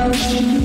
Motion.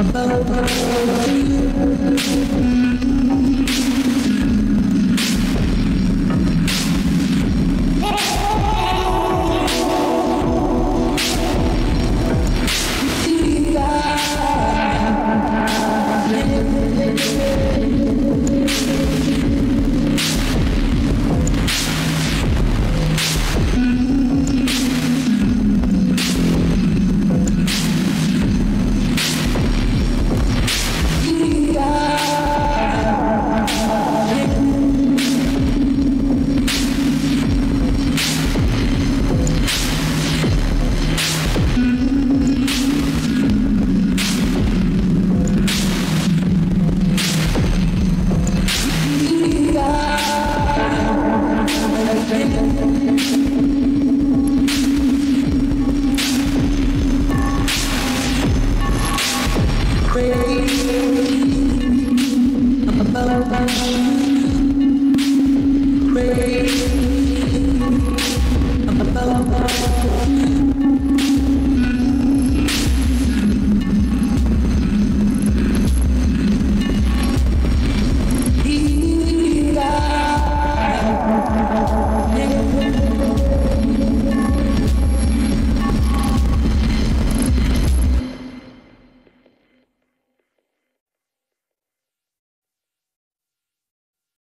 Above Thank you.